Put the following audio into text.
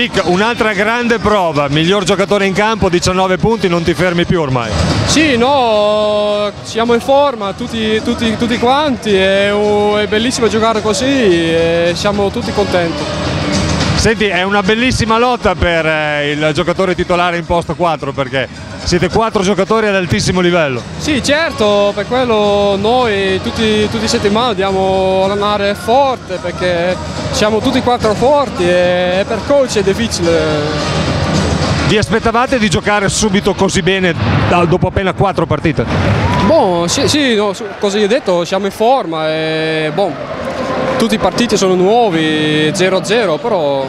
Dick, un'altra grande prova, miglior giocatore in campo, 19 punti, non ti fermi più ormai. Sì, no, siamo in forma tutti, tutti, tutti quanti, è, è bellissimo giocare così e siamo tutti contenti. Senti, è una bellissima lotta per eh, il giocatore titolare in posto 4 perché siete quattro giocatori ad altissimo livello. Sì, certo, per quello noi tutti, tutti i settimane dobbiamo allenare forte perché siamo tutti quattro forti e per coach è difficile. Vi aspettavate di giocare subito così bene dopo appena quattro partite? Boh, sì, sì no, così ho detto, siamo in forma e boh, tutti i partiti sono nuovi, 0-0, però